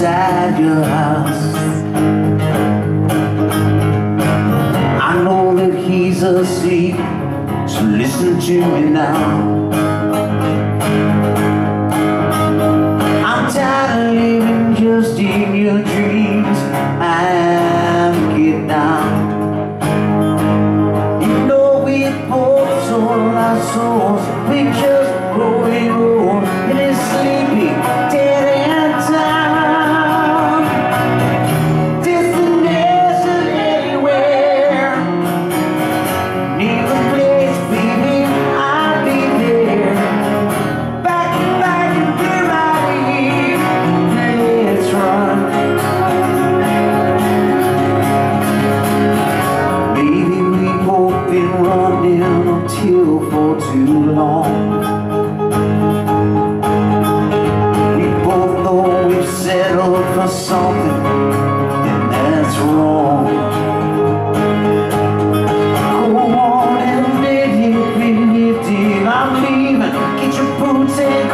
outside your house. I know that he's asleep So listen to me now. I'm tired of living just in your dreams. I'm getting out You know we both sold our souls. We just growing old. Something And that's wrong. Go on and let it be lifted I'm leaving, get your boots and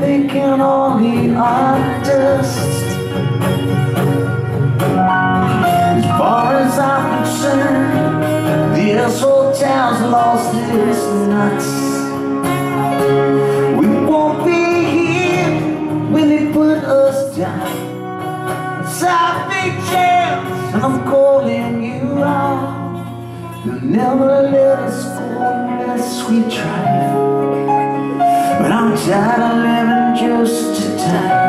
they can only artists As far as I'm concerned, this whole town's lost its nuts. We won't be here when they put us down. It's our big chance, and I'm calling you out. You'll never let us go unless we try. I don't live in just a time.